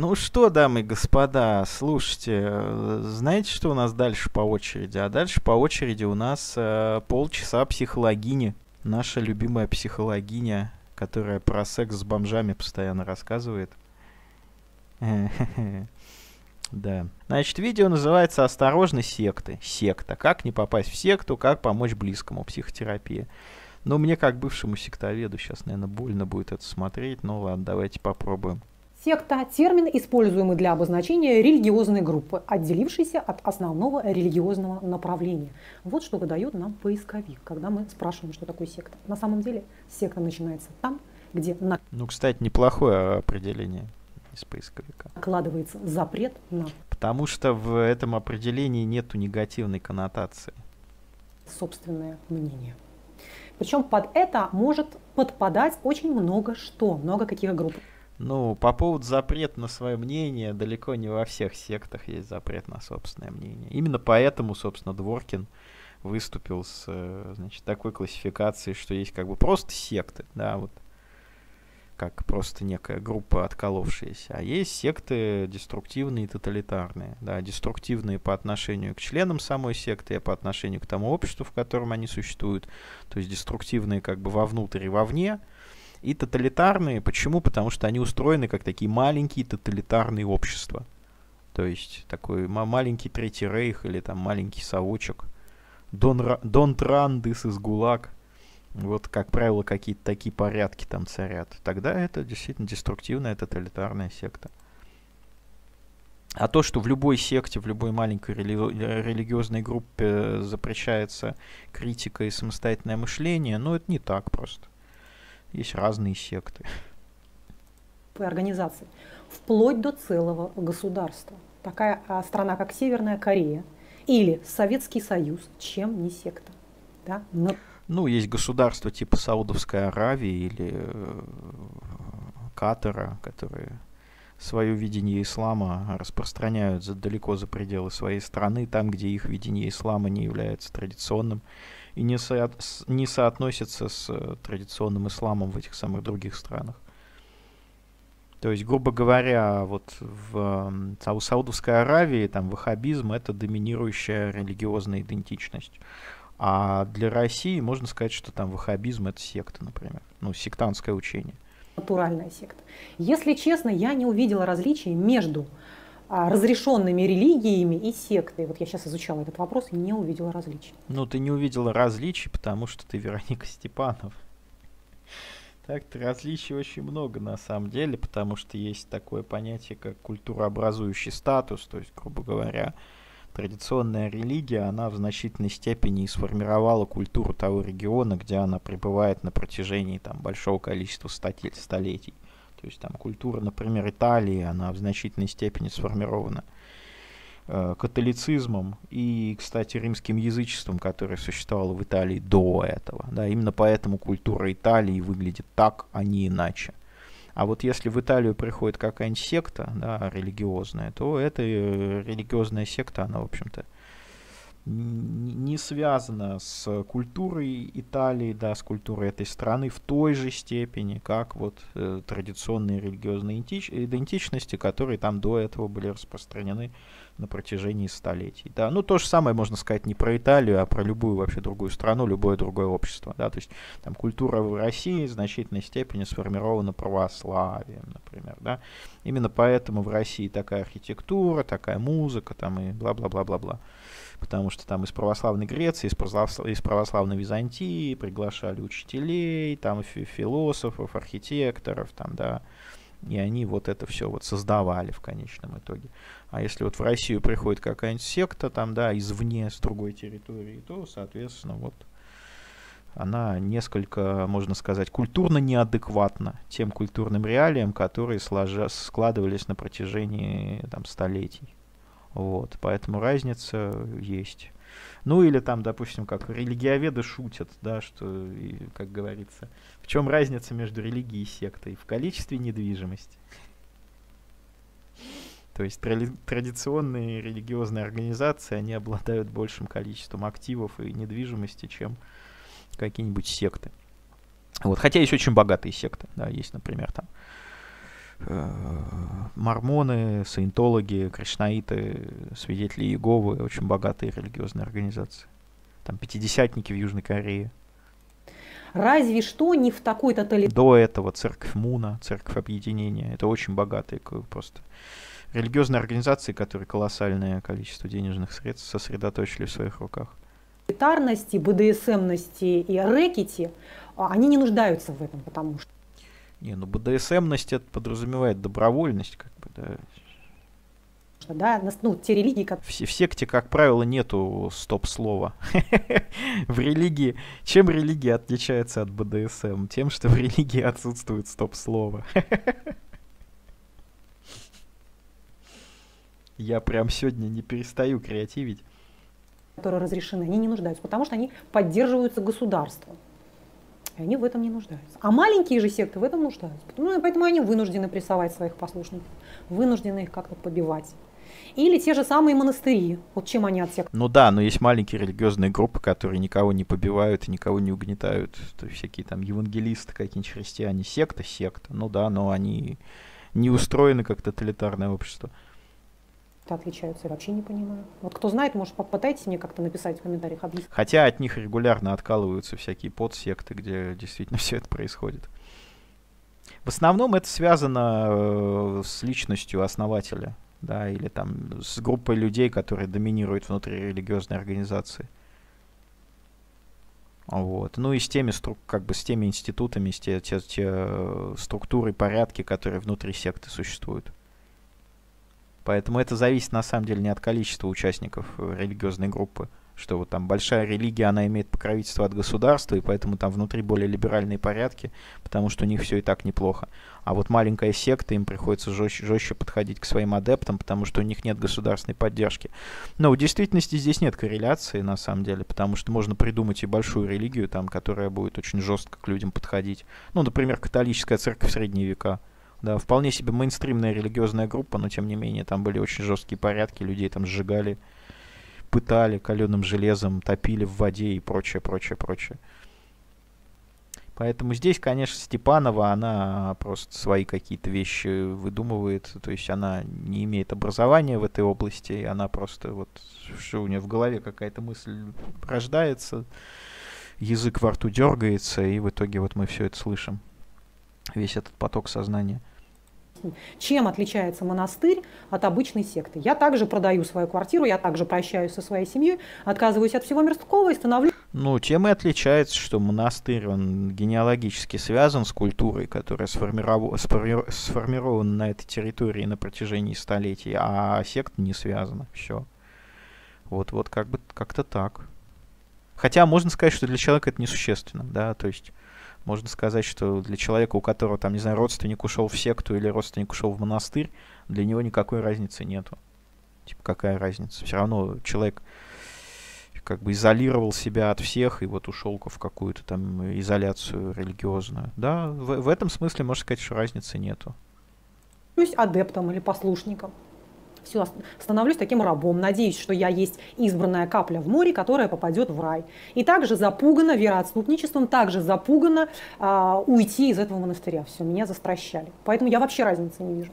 ну что, дамы и господа, слушайте, э, знаете, что у нас дальше по очереди? А дальше по очереди у нас э, полчаса психологини. Наша любимая психологиня, которая про секс с бомжами постоянно рассказывает. Да. Значит, видео называется «Осторожно, секты». Секта. Как не попасть в секту, как помочь близкому. Психотерапия. Ну, мне как бывшему сектоведу сейчас, наверное, больно будет это смотреть. Ну ладно, давайте попробуем. Секта – термин, используемый для обозначения религиозной группы, отделившейся от основного религиозного направления. Вот что выдает нам поисковик, когда мы спрашиваем, что такое секта. На самом деле секта начинается там, где на... Ну, кстати, неплохое определение из поисковика. Накладывается запрет на... Потому что в этом определении нету негативной коннотации. Собственное мнение. Причем под это может подпадать очень много что, много каких групп. Ну, по поводу запрета на свое мнение, далеко не во всех сектах есть запрет на собственное мнение. Именно поэтому, собственно, Дворкин выступил с э, значит, такой классификацией, что есть как бы просто секты, да, вот как просто некая группа отколовшаяся, а есть секты деструктивные и тоталитарные, да, деструктивные по отношению к членам самой секты, а по отношению к тому обществу, в котором они существуют, то есть деструктивные как бы вовнутрь и вовне, и тоталитарные. Почему? Потому что они устроены как такие маленькие тоталитарные общества. То есть такой маленький Третий Рейх или там маленький совочек. Don't run, this is ГУЛАГ. Вот, как правило, какие-то такие порядки там царят. Тогда это действительно деструктивная тоталитарная секта. А то, что в любой секте, в любой маленькой рели- религиозной группе запрещается критика и самостоятельное мышление, ну, это не так просто. Есть разные секты. Организации. Вплоть до целого государства. Такая а, страна, как Северная Корея или Советский Союз, чем не секта. Да? Но... Ну, есть государства типа Саудовской Аравии или э, Катара, которые свое видение ислама распространяют за, далеко за пределы своей страны, там, где их видение ислама не является традиционным и не, со, не соотносится с э, традиционным исламом в этих самых других странах. То есть, грубо говоря, вот в э, Саудовской Аравии там ваххабизм это доминирующая религиозная идентичность. А для России можно сказать, что там ваххабизм это секта, например. Ну, сектантское учение. Натуральная секта. Если честно, я не увидела различий между разрешенными религиями и сектой. Вот я сейчас изучала этот вопрос и не увидела различий. Ну, ты не увидела различий, потому что ты Вероника Степанов. Так-то различий очень много на самом деле, потому что есть такое понятие, как культурообразующий статус, то есть, грубо говоря, традиционная религия, она в значительной степени сформировала культуру того региона, где она пребывает на протяжении там, большого количества столетий. То есть там культура, например, Италии, она в значительной степени сформирована э, католицизмом и, кстати, римским язычеством, которое существовало в Италии до этого. Да, именно поэтому культура Италии выглядит так, а не иначе. А вот если в Италию приходит какая-нибудь секта да, религиозная, то эта э, религиозная секта, она, в общем-то, не связана с культурой Италии, да, с культурой этой страны в той же степени, как вот э, традиционные религиозные идентичности, которые там до этого были распространены на протяжении столетий. Да. Ну, то же самое можно сказать не про Италию, а про любую вообще другую страну, любое другое общество. Да. То есть там культура в России в значительной степени сформирована православием, например. Да. Именно поэтому в России такая архитектура, такая музыка там и бла-бла-бла-бла-бла потому что там из православной Греции, из, православ... из православной Византии приглашали учителей, там философов, архитекторов, там, да, и они вот это все вот создавали в конечном итоге. А если вот в Россию приходит какая-нибудь секта там, да, извне, с другой территории, то, соответственно, вот она несколько, можно сказать, культурно неадекватна тем культурным реалиям, которые сложа, складывались на протяжении там, столетий. Вот, поэтому разница есть. Ну или там, допустим, как религиоведы шутят, да, что, как говорится, в чем разница между религией и сектой? В количестве недвижимости. То есть традиционные религиозные организации, они обладают большим количеством активов и недвижимости, чем какие-нибудь секты. Вот, хотя есть очень богатые секты, да, есть, например, там мормоны, саентологи, кришнаиты, свидетели Иеговы, очень богатые религиозные организации. Там пятидесятники в Южной Корее. Разве что не в такой тоталитарной... До этого церковь Муна, церковь объединения. Это очень богатые просто религиозные организации, которые колоссальное количество денежных средств сосредоточили в своих руках. Тоталитарности, БДСМности и рэкете, а, они не нуждаются в этом, потому что... Не, ну БДСМность это подразумевает добровольность, как бы, да. Да, ну, те религии, как... В, в секте, как правило, нету стоп-слова. в религии... Чем религия отличается от БДСМ? Тем, что в религии отсутствует стоп-слово. Я прям сегодня не перестаю креативить. Которые разрешены, они не нуждаются, потому что они поддерживаются государством. И они в этом не нуждаются. А маленькие же секты в этом нуждаются. Ну, поэтому они вынуждены прессовать своих послушников, вынуждены их как-то побивать. Или те же самые монастыри. Вот чем они от сект? Ну да, но есть маленькие религиозные группы, которые никого не побивают и никого не угнетают. То есть всякие там евангелисты, какие-нибудь христиане. Секта, секта. Ну да, но они не устроены как тоталитарное общество отличаются, я вообще не понимаю. Вот кто знает, может, попытайтесь мне как-то написать в комментариях, объяснить. Хотя от них регулярно откалываются всякие подсекты, где действительно все это происходит. В основном это связано э, с личностью основателя, да, или там с группой людей, которые доминируют внутри религиозной организации. Вот. Ну и с теми, как бы, с теми институтами, с те, те, те э, структуры, порядки, которые внутри секты существуют. Поэтому это зависит на самом деле не от количества участников э, религиозной группы, что вот там большая религия, она имеет покровительство от государства, и поэтому там внутри более либеральные порядки, потому что у них все и так неплохо. А вот маленькая секта, им приходится жестче, жестче подходить к своим адептам, потому что у них нет государственной поддержки. Но в действительности здесь нет корреляции, на самом деле, потому что можно придумать и большую религию, там, которая будет очень жестко к людям подходить. Ну, например, католическая церковь в средние века да, вполне себе мейнстримная религиозная группа, но тем не менее там были очень жесткие порядки, людей там сжигали, пытали каленым железом, топили в воде и прочее, прочее, прочее. Поэтому здесь, конечно, Степанова, она просто свои какие-то вещи выдумывает, то есть она не имеет образования в этой области, и она просто вот, что у нее в голове какая-то мысль рождается, язык во рту дергается, и в итоге вот мы все это слышим, весь этот поток сознания. Чем отличается монастырь от обычной секты? Я также продаю свою квартиру, я также прощаюсь со своей семьей, отказываюсь от всего мирского и становлюсь... Ну, тем и отличается, что монастырь, он генеалогически связан с культурой, которая сформиров... сформирована на этой территории на протяжении столетий, а секта не связана. Все. Вот, вот как бы как-то так. Хотя можно сказать, что для человека это несущественно, да, то есть можно сказать, что для человека, у которого, там, не знаю, родственник ушел в секту или родственник ушел в монастырь, для него никакой разницы нету. Типа, какая разница? Все равно человек как бы изолировал себя от всех и вот ушел в какую-то там изоляцию религиозную. Да, в, в этом смысле можно сказать, что разницы нету. То есть адептом или послушником все, становлюсь таким рабом, надеюсь, что я есть избранная капля в море, которая попадет в рай. И также запугана вероотступничеством, также запугана а, уйти из этого монастыря. Все, меня застращали. Поэтому я вообще разницы не вижу.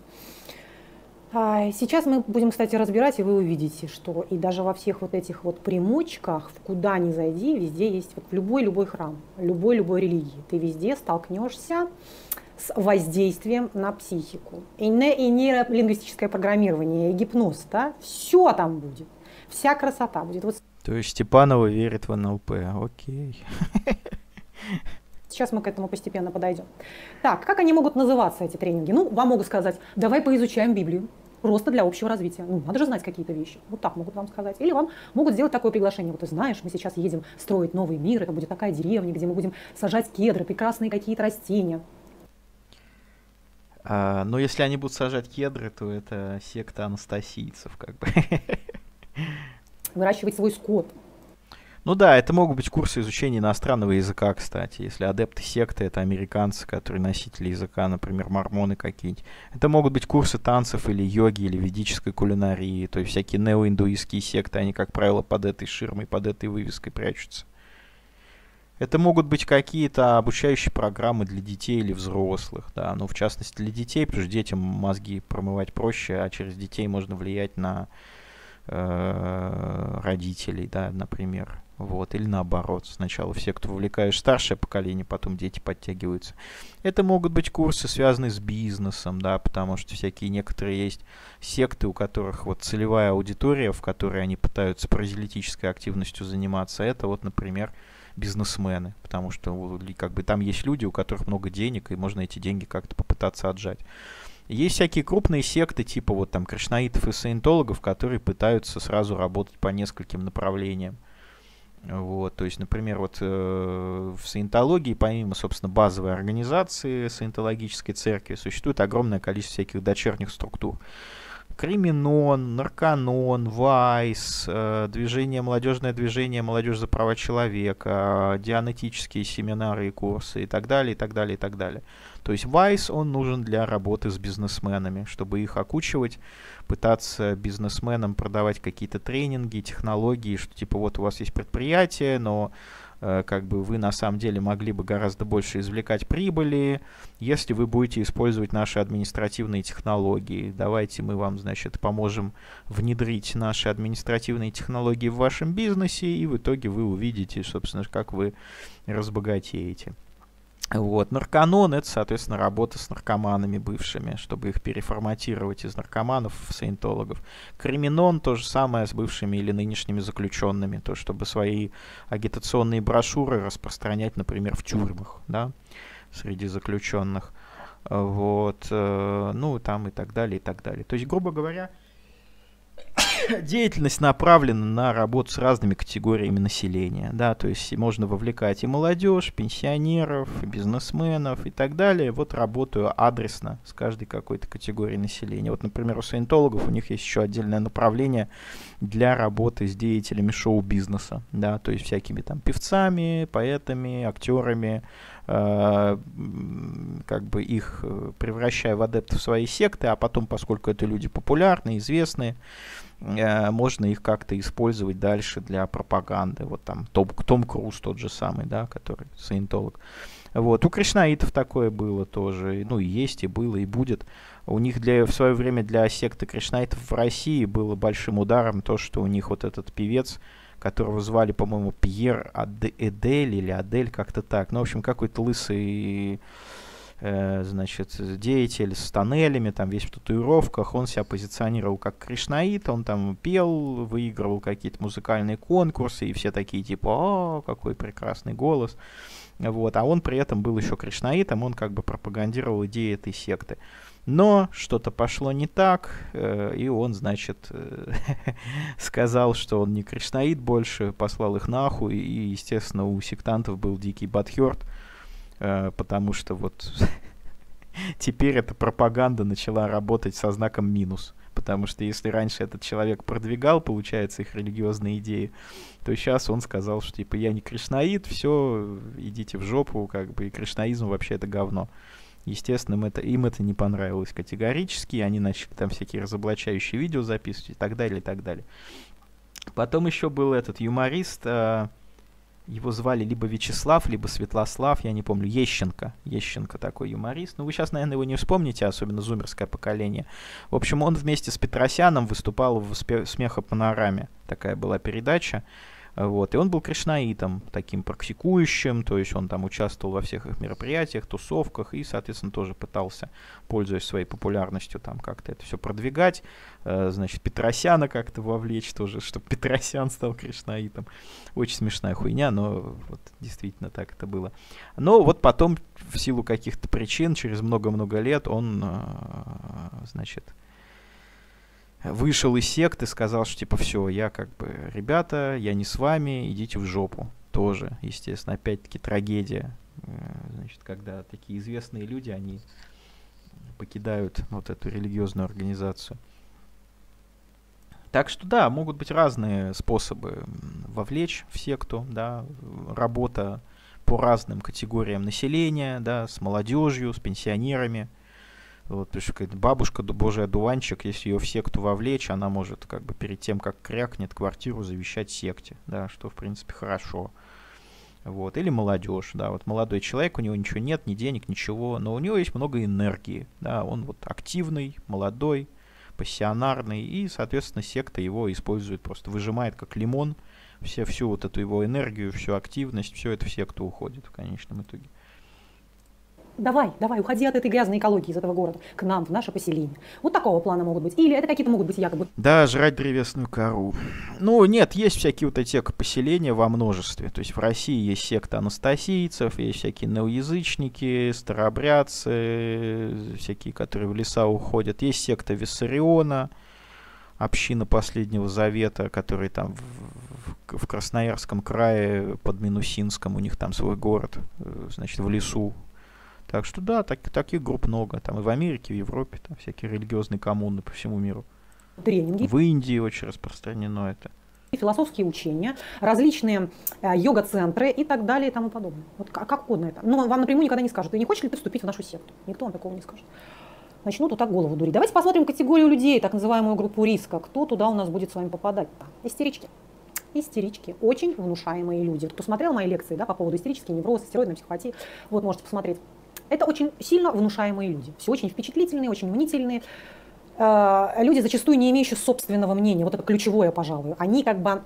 А, сейчас мы будем, кстати, разбирать, и вы увидите, что и даже во всех вот этих вот примочках, в куда ни зайди, везде есть, вот в любой-любой храм, любой-любой религии, ты везде столкнешься с воздействием на психику. И, не, и нейролингвистическое программирование, и гипноз, да, все там будет. Вся красота будет. Вот. То есть Степанова верит в НЛП, окей. Сейчас мы к этому постепенно подойдем. Так, как они могут называться, эти тренинги? Ну, вам могут сказать, давай поизучаем Библию. Просто для общего развития. Ну, надо же знать какие-то вещи. Вот так могут вам сказать. Или вам могут сделать такое приглашение. Вот ты знаешь, мы сейчас едем строить новый мир, это будет такая деревня, где мы будем сажать кедры, прекрасные какие-то растения. А, но если они будут сажать кедры, то это секта анастасийцев, как бы. Выращивать свой скот. Ну да, это могут быть курсы изучения иностранного языка, кстати. Если адепты секты — это американцы, которые носители языка, например, мормоны какие-нибудь. Это могут быть курсы танцев или йоги, или ведической кулинарии. То есть всякие неоиндуистские секты, они, как правило, под этой ширмой, под этой вывеской прячутся. Это могут быть какие-то обучающие программы для детей или взрослых, да, ну, в частности, для детей, потому что детям мозги промывать проще, а через детей можно влиять на э, родителей, да, например, вот, или наоборот, сначала все, кто вовлекаешь старшее поколение, потом дети подтягиваются. Это могут быть курсы, связанные с бизнесом, да, потому что всякие некоторые есть секты, у которых вот целевая аудитория, в которой они пытаются паразитической активностью заниматься, это вот, например, бизнесмены, потому что как бы там есть люди, у которых много денег, и можно эти деньги как-то попытаться отжать. Есть всякие крупные секты, типа вот там кришнаитов и саентологов, которые пытаются сразу работать по нескольким направлениям. Вот, то есть, например, вот э, в саентологии, помимо, собственно, базовой организации саентологической церкви, существует огромное количество всяких дочерних структур. Криминон, Нарканон, Вайс, э, движение, молодежное движение «Молодежь за права человека», дианетические семинары и курсы и так далее, и так далее, и так далее. То есть Вайс, он нужен для работы с бизнесменами, чтобы их окучивать, пытаться бизнесменам продавать какие-то тренинги, технологии, что типа вот у вас есть предприятие, но Э, как бы вы на самом деле могли бы гораздо больше извлекать прибыли, если вы будете использовать наши административные технологии. Давайте мы вам, значит, поможем внедрить наши административные технологии в вашем бизнесе, и в итоге вы увидите, собственно, как вы разбогатеете. Вот. Нарканон — это, соответственно, работа с наркоманами бывшими, чтобы их переформатировать из наркоманов в саентологов. Криминон — то же самое с бывшими или нынешними заключенными, то, чтобы свои агитационные брошюры распространять, например, в тюрьмах, да, среди заключенных. Вот, э, ну, там и так далее, и так далее. То есть, грубо говоря, деятельность направлена на работу с разными категориями населения, да, то есть можно вовлекать и молодежь, пенсионеров, и бизнесменов и так далее. Вот работаю адресно с каждой какой-то категорией населения. Вот, например, у саентологов у них есть еще отдельное направление для работы с деятелями шоу-бизнеса, да, то есть всякими там певцами, поэтами, актерами, как бы их э, превращая в адептов своей секты, а потом, поскольку это люди популярные, известные, Э, можно их как-то использовать дальше для пропаганды. Вот там Том, Том Круз тот же самый, да, который саентолог. Вот. У кришнаитов такое было тоже, ну и есть, и было, и будет. У них для, в свое время для секты кришнаитов в России было большим ударом то, что у них вот этот певец, которого звали, по-моему, Пьер Адель или Адель, как-то так. Ну, в общем, какой-то лысый Э, значит, деятель с тоннелями, там весь в татуировках, он себя позиционировал как кришнаит, он там пел, выигрывал какие-то музыкальные конкурсы, и все такие типа, о, какой прекрасный голос. Вот, а он при этом был еще кришнаитом, он как бы пропагандировал идеи этой секты. Но что-то пошло не так, э, и он, значит, э, сказал, что он не кришнаит больше, послал их нахуй, и, естественно, у сектантов был дикий батхерт, Э, потому что вот теперь эта пропаганда начала работать со знаком минус. Потому что если раньше этот человек продвигал, получается, их религиозные идеи, то сейчас он сказал, что типа я не кришнаид, все, идите в жопу, как бы, и кришнаизм вообще это говно. Естественно, им это, им это не понравилось категорически, они начали там всякие разоблачающие видео записывать и так далее, и так далее. Потом еще был этот юморист, э, его звали либо Вячеслав, либо Светлослав, я не помню, Ещенко. Ещенко такой юморист. Ну, вы сейчас, наверное, его не вспомните, особенно зумерское поколение. В общем, он вместе с Петросяном выступал в «Смехопанораме». Такая была передача. Вот. И он был кришнаитом, таким практикующим, то есть он там участвовал во всех их мероприятиях, тусовках и, соответственно, тоже пытался, пользуясь своей популярностью, там как-то это все продвигать. Э, значит, Петросяна как-то вовлечь тоже, чтобы Петросян стал кришнаитом. Очень смешная хуйня, но вот действительно так это было. Но вот потом, в силу каких-то причин, через много-много лет он, э, значит, вышел из секты, сказал, что типа все, я как бы, ребята, я не с вами, идите в жопу. Тоже, естественно, опять-таки трагедия. Э, значит, когда такие известные люди, они покидают вот эту религиозную организацию. Так что да, могут быть разные способы вовлечь в секту, да, работа по разным категориям населения, да, с молодежью, с пенсионерами, вот, потому бабушка, божий одуванчик, если ее в секту вовлечь, она может как бы перед тем, как крякнет квартиру, завещать секте, да, что в принципе хорошо. Вот, или молодежь, да, вот молодой человек, у него ничего нет, ни денег, ничего, но у него есть много энергии, да, он вот активный, молодой, пассионарный, и, соответственно, секта его использует, просто выжимает как лимон. Все, всю вот эту его энергию, всю активность, все это в секту уходит в конечном итоге давай, давай, уходи от этой грязной экологии из этого города к нам, в наше поселение. Вот такого плана могут быть. Или это какие-то могут быть якобы... Да, жрать древесную кору. Ну, нет, есть всякие вот эти поселения во множестве. То есть в России есть секта анастасийцев, есть всякие неоязычники, старообрядцы, всякие, которые в леса уходят. Есть секта Виссариона, община последнего завета, который там в, в, в Красноярском крае под Минусинском, у них там свой город, э, значит, в лесу так что да, так, таких групп много. Там и в Америке, и в Европе, там всякие религиозные коммуны по всему миру. Тренинги. В Индии очень распространено это. Философские учения, различные э, йога-центры и так далее и тому подобное. Вот как, как угодно это. Но вам напрямую никогда не скажут, ты не хочешь ли ты вступить в нашу секту? Никто вам такого не скажет. Начнут вот так голову дурить. Давайте посмотрим категорию людей, так называемую группу риска. Кто туда у нас будет с вами попадать-то? Истерички истерички, очень внушаемые люди. Кто смотрел мои лекции да, по поводу истерических невроз, стероидной психопатии, вот можете посмотреть. Это очень сильно внушаемые люди. Все очень впечатлительные, очень мнительные. Э, люди, зачастую не имеющие собственного мнения. Вот это ключевое, пожалуй. Они как бы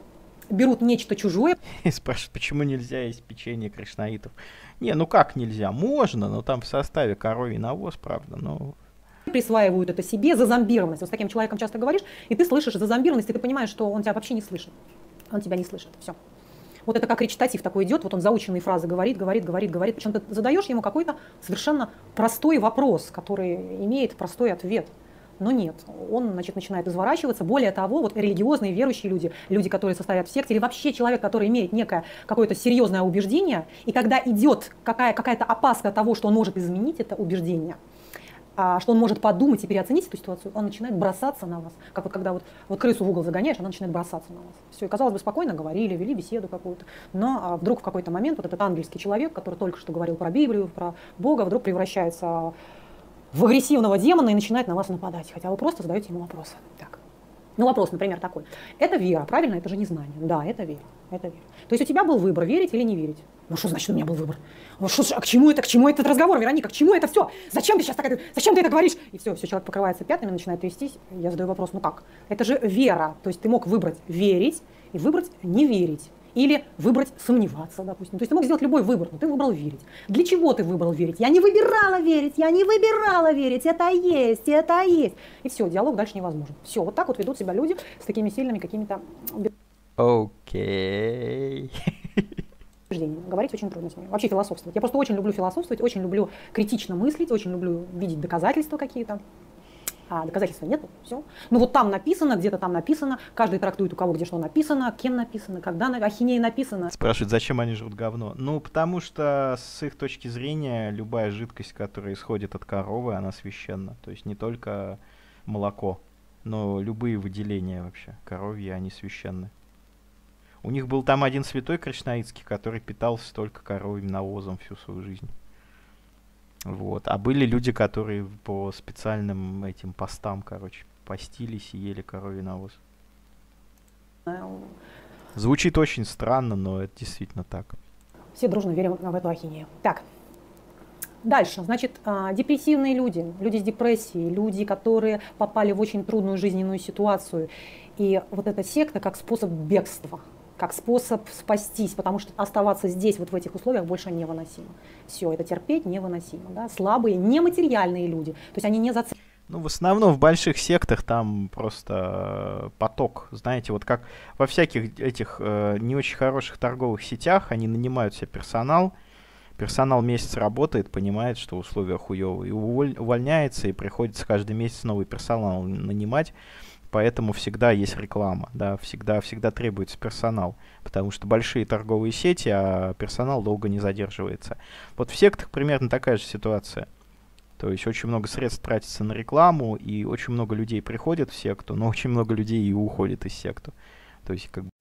берут нечто чужое. И спрашивают, почему нельзя есть печенье кришнаитов. Не, ну как нельзя? Можно, но там в составе коровий навоз, правда, но присваивают это себе за зомбированность. Вот с таким человеком часто говоришь, и ты слышишь за зомбированность, и ты понимаешь, что он тебя вообще не слышит. Он тебя не слышит. Все. Вот это как речитатив такой идет, вот он заученные фразы говорит, говорит, говорит, говорит. Причем ты задаешь ему какой-то совершенно простой вопрос, который имеет простой ответ. Но нет, он значит, начинает изворачиваться. Более того, вот религиозные верующие люди, люди, которые состоят в секте, или вообще человек, который имеет некое какое-то серьезное убеждение, и когда идет какая, какая-то опаска того, что он может изменить это убеждение – что он может подумать и переоценить эту ситуацию, он начинает бросаться на вас. Как вот когда вот, вот крысу в угол загоняешь, она начинает бросаться на вас. Все, и казалось бы, спокойно говорили, вели беседу какую-то. Но а, вдруг в какой-то момент вот этот ангельский человек, который только что говорил про Библию, про Бога, вдруг превращается в агрессивного демона и начинает на вас нападать. Хотя вы просто задаете ему вопросы. Так. Ну, вопрос, например, такой. Это вера, правильно? Это же не знание. Да, это вера. Это вера. То есть у тебя был выбор, верить или не верить. Ну, что значит у меня был выбор? Ну, что, а к чему это, к чему этот разговор, Вероника, к чему это все? Зачем ты сейчас так это, зачем ты это говоришь? И все, все, человек покрывается пятнами, начинает трястись. Я задаю вопрос, ну как? Это же вера. То есть ты мог выбрать верить и выбрать не верить. Или выбрать сомневаться, допустим. То есть ты мог сделать любой выбор, но ты выбрал верить. Для чего ты выбрал верить? Я не выбирала верить, я не выбирала верить, это есть, это есть. И все, диалог дальше невозможен. Все, вот так вот ведут себя люди с такими сильными какими-то... Окей. Okay. Говорить очень трудно с ними. Вообще философствовать. Я просто очень люблю философствовать, очень люблю критично мыслить, очень люблю видеть доказательства какие-то а доказательства нет, все. Ну вот там написано, где-то там написано, каждый трактует у кого где что написано, кем написано, когда на ахинея написано. Спрашивают, зачем они жрут говно? Ну, потому что с их точки зрения любая жидкость, которая исходит от коровы, она священна. То есть не только молоко, но любые выделения вообще коровьи, они священны. У них был там один святой кришнаитский, который питался только коровьим навозом всю свою жизнь. Вот. А были люди, которые по специальным этим постам, короче, постились и ели коровий навоз. Звучит очень странно, но это действительно так. Все дружно верим в эту ахинею. Так, Дальше, значит, а, депрессивные люди, люди с депрессией, люди, которые попали в очень трудную жизненную ситуацию. И вот эта секта как способ бегства – как способ спастись, потому что оставаться здесь, вот в этих условиях, больше невыносимо. Все, это терпеть невыносимо. Да? Слабые, нематериальные люди, то есть они не зациклены. Ну, в основном в больших сектах там просто э, поток. Знаете, вот как во всяких этих э, не очень хороших торговых сетях они нанимают себе персонал, персонал месяц работает, понимает, что условия хуевые, и уволь, увольняется, и приходится каждый месяц новый персонал нанимать поэтому всегда есть реклама, да, всегда, всегда требуется персонал, потому что большие торговые сети, а персонал долго не задерживается. Вот в сектах примерно такая же ситуация. То есть очень много средств тратится на рекламу, и очень много людей приходит в секту, но очень много людей и уходит из секту. То есть как бы